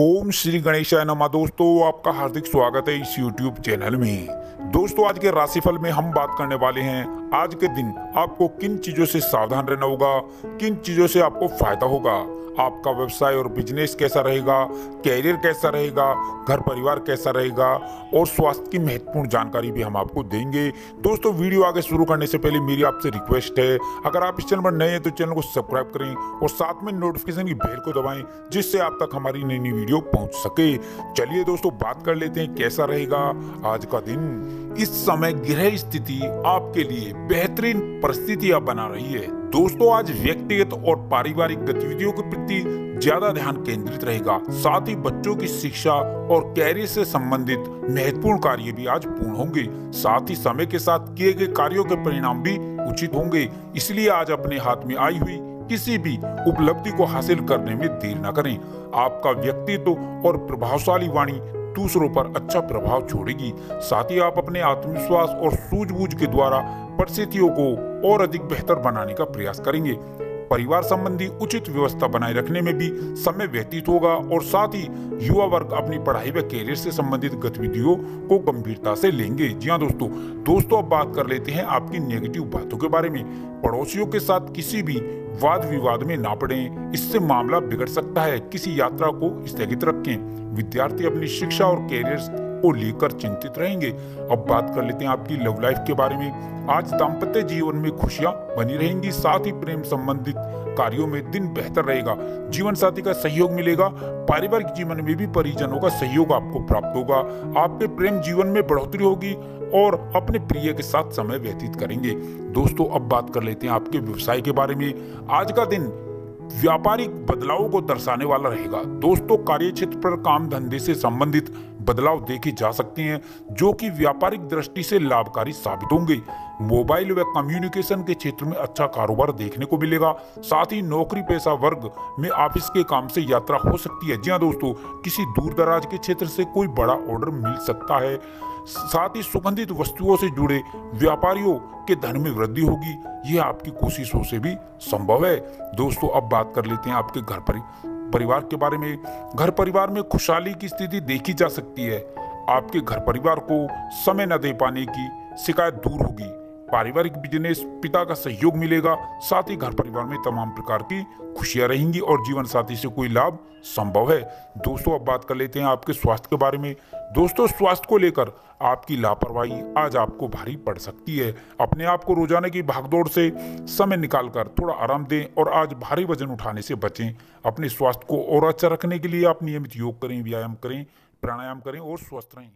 ओम श्री गणेशाय नमा। दोस्तों आपका हार्दिक स्वागत है इस YouTube चैनल में। दोस्तों, आज के राशिफल में हम बात करने वाले हैं। आज के दिन आपको किन चीज़ों से सावधान रहना होगा? किन चीज़ों से आपको फ़ायदा होगा? आपका व्यवसाय और बिज़नेस कैसा रहेगा? कैरियर कैसा रहेगा? घर परिवार कैसा रहेगा? और स्वास्थ्य की महत्वपूर्ण जानकारी भी हम आपको देंगे। दोस्तों, वीडियो आगे शुरू करने से पहले मेरी आपसे रिक्वेस्ट है, अगर आप इस चैनल पर नए हैं तो चैनल को सब्सक्राइब करें और साथ में नोटिफिकेशन की बेल को दबाएँ, जिससे आप तक हमारी नई नई वीडियो पहुँच सके। चलिए दोस्तों, बात कर लेते हैं कैसा रहेगा आज का दिन। इस समय गृह स्थिति आपके लिए बेहतरीन परिस्थितियाँ बना रही है। दोस्तों, आज व्यक्तिगत और पारिवारिक गतिविधियों के प्रति ज़्यादा ध्यान केंद्रित रहेगा। साथ ही बच्चों की शिक्षा और कैरियर से संबंधित महत्वपूर्ण कार्य भी आज पूर्ण होंगे। साथ ही समय के साथ किए गए कार्यों के परिणाम भी उचित होंगे। इसलिए आज अपने हाथ में आई हुई किसी भी उपलब्धि को हासिल करने में देर न करें। आपका व्यक्तित्व और प्रभावशाली वाणी दूसरों पर अच्छा प्रभाव छोड़ेगी। साथ ही आप अपने आत्मविश्वास और सूझबूझ के द्वारा परिस्थितियों को और अधिक बेहतर बनाने का प्रयास करेंगे। परिवार संबंधी उचित व्यवस्था बनाए रखने में भी समय व्यतीत होगा और साथ ही युवा वर्ग अपनी पढ़ाई व कैरियर से संबंधित गतिविधियों को गंभीरता से लेंगे। जी हाँ दोस्तों दोस्तों, अब बात कर लेते हैं आपकी नेगेटिव बातों के बारे में। पड़ोसियों के साथ किसी भी वाद विवाद में ना पड़े। इससे मामला बिगड़ सकता है। किसी यात्रा को स्थगित रखें। विद्यार्थी अपनी शिक्षा और कैरियर को लेकर चिंतित रहेंगे। अब बात कर लेते हैं आपकी लव लाइफ के बारे में। आज दाम्पत्य जीवन में खुशियाँ बनी रहेंगी। साथ ही प्रेम संबंधित कार्यों में दिन बेहतर रहेगा। जीवन साथी का सहयोग मिलेगा। पारिवारिक जीवन में भी परिजनों का सहयोग आपको प्राप्त होगा। आपके प्रेम जीवन में बढ़ोतरी होगी। और अपने प्रिय के साथ समय व्यतीत करेंगे। दोस्तों, अब बात कर लेते हैं आपके व्यवसाय के बारे में। आज का दिन व्यापारिक बदलाव को दर्शाने वाला रहेगा। दोस्तों कार्य क्षेत्र पर काम धंधे से संबंधित बदलाव देखे जा सकते हैं, जो कि व्यापारिक दृष्टि से लाभकारी साबित होंगे। मोबाइल व कम्युनिकेशन के क्षेत्र में अच्छा कारोबार देखने को मिलेगा। साथ ही नौकरी पेशा वर्ग में ऑफ़िस के काम से यात्रा हो सकती है। जी हाँ दोस्तों, किसी दूर दराज के क्षेत्र से कोई बड़ा ऑर्डर मिल सकता है। साथ ही सुगंधित वस्तुओं से जुड़े व्यापारियों के धन में वृद्धि होगी। यह आपकी कोशिशों से भी संभव है। दोस्तों, अब बात कर लेते हैं आपके घर पर, परिवार के बारे में। घर परिवार में खुशहाली की स्थिति देखी जा सकती है। आपके घर परिवार को समय न दे पाने की शिकायत दूर होगी। पारिवारिक बिज़नेस पिता का सहयोग मिलेगा, साथ ही घर परिवार में तमाम प्रकार की खुशियाँ रहेंगी और जीवन साथी से कोई लाभ संभव है। दोस्तों, अब बात कर लेते हैं आपके स्वास्थ्य के बारे में। दोस्तों, स्वास्थ्य को लेकर आपकी लापरवाही आज आपको भारी पड़ सकती है। अपने आप को रोज़ाना की भागदौड़ से समय निकालकर थोड़ा आराम दें और आज भारी वज़न उठाने से बचें। अपने स्वास्थ्य को और अच्छा रखने के लिए आप नियमित योग करें, व्यायाम करें, प्राणायाम करें और स्वस्थ रहें।